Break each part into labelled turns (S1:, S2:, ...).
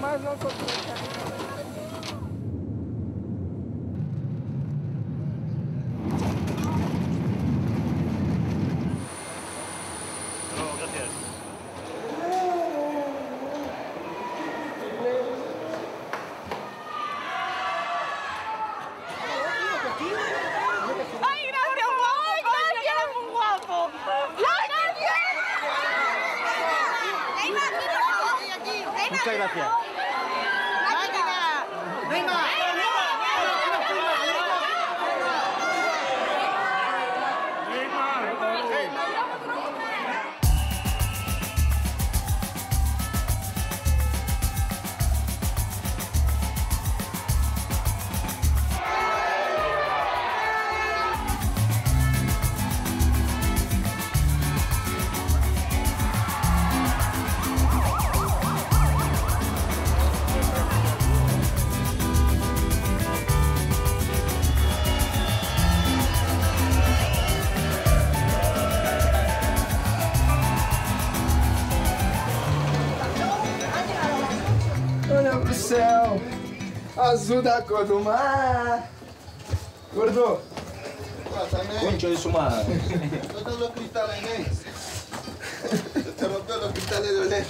S1: mas não sou
S2: Muchas gracias.
S1: ¡Máquina! ¡Venga! Pro céu, azul da cor do mar. Gordo,
S2: Concho de su madre.
S3: ¿Dónde los cristales? Se rompió los cristales de OLED.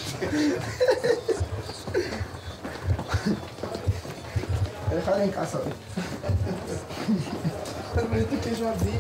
S1: dejar em casa. Mas bonito que já vi.